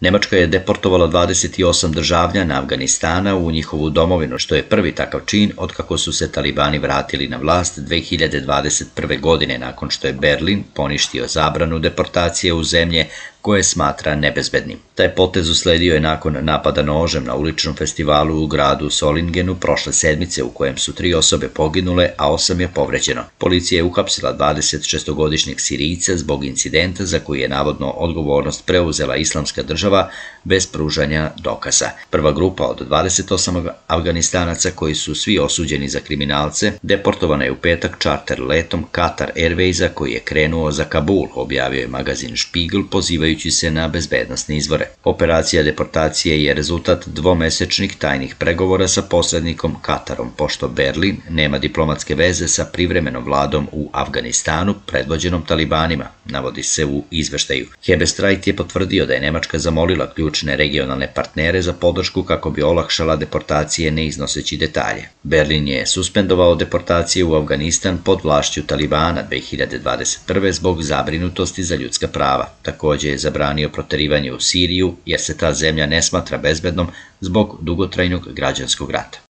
Nemačka je deportovala 28 državljana Afganistana u njihovu domovinu, što je prvi takav čin od kako su se talibani vratili na vlast 2021. godine nakon što je Berlin poništio zabranu deportacije u zemlje koje smatra nebezbednim. Taj potez usledio je nakon napada nožem na uličnom festivalu u gradu Solingenu prošle sedmice u kojem su tri osobe poginule, a osam je povređeno. Policija je uhapsila 26-godišnjeg Sirijca zbog incidenta za koji je navodno odgovornost preuzela islamska država bez pružanja dokaza. Prva grupa od 28 Afganistanaca koji su svi osuđeni za kriminalce deportovana je u petak čarter letom Qatar Airwaysa koji je krenuo za Kabul, objavio je magazin Spiegel pozivajući pozivajući se na bezbednostne izvore. Operacija deportacije je rezultat dvomesečnih tajnih pregovora sa posrednikom Katarom, pošto Berlin nema diplomatske veze sa privremenom vladom u Afganistanu predvođenom talibanima, navodi se u izveštaju. Hebestrajt je potvrdio da je Nemačka zamolila ključne regionalne partnere za podršku kako bi olakšala deportacije ne iznoseći detalje. Berlin je suspendovao deportacije u Afganistan pod vlašću Talibana 2021. zbog zabrinutosti za ljudska prava. Takođe je zabranio proterivanje u Siriju jer se ta zemlja ne smatra bezbednom zbog dugotrajnog građanskog rata.